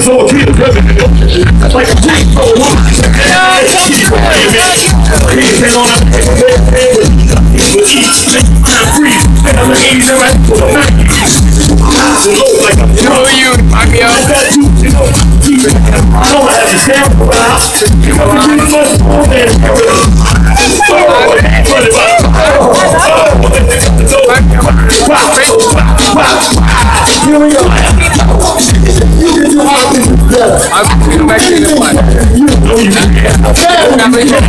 Bring so kids That's like a tank for a woman. He's on a with each I'm free. And I'm easy right for the night. You know you, I'm yo. I don't have to stand for a house. You know, I'm just more than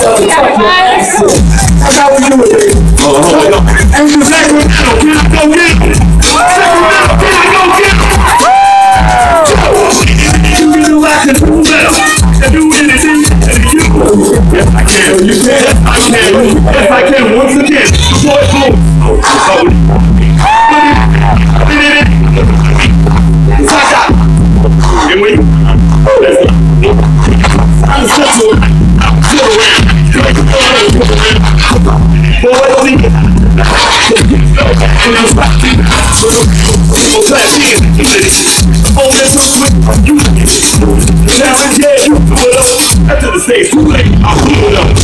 I got what you were doing. And the battle, can I go get it? Battle, can I go get it? You can do like a two battle. And do anything that you Yes, I can. Can. Yes, I can. Yes, I can. After the stage, too late, I'll pull it up.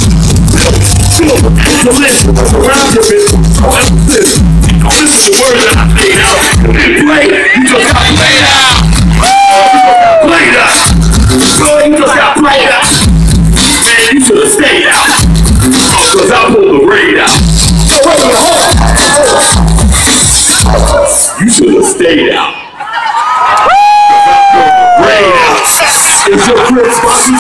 So listen, around your bitch, should have stayed out. Raid out. Is your crib?